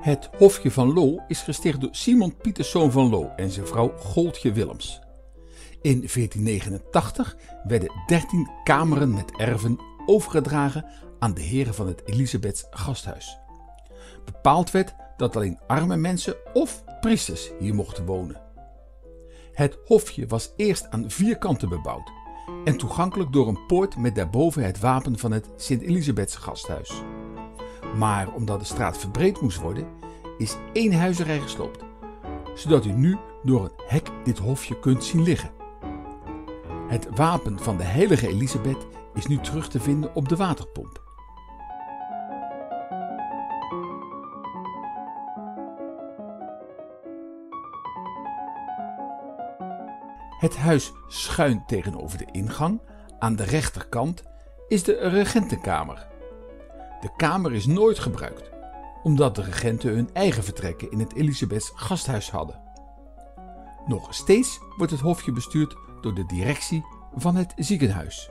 Het Hofje van Loo is gesticht door Simon Pieterszoon van Loo en zijn vrouw Goldje Willems. In 1489 werden 13 kameren met erven overgedragen aan de heren van het Elisabeths gasthuis. Bepaald werd dat alleen arme mensen of priesters hier mochten wonen. Het hofje was eerst aan vier kanten bebouwd en toegankelijk door een poort met daarboven het wapen van het Sint-Elisabeths gasthuis. Maar omdat de straat verbreed moest worden, is één huizerij gesloopt, zodat u nu door een hek dit hofje kunt zien liggen. Het wapen van de heilige Elisabeth is nu terug te vinden op de waterpomp. Het huis schuin tegenover de ingang, aan de rechterkant, is de regentenkamer. De kamer is nooit gebruikt, omdat de regenten hun eigen vertrekken in het Elisabeths gasthuis hadden. Nog steeds wordt het hofje bestuurd door de directie van het ziekenhuis.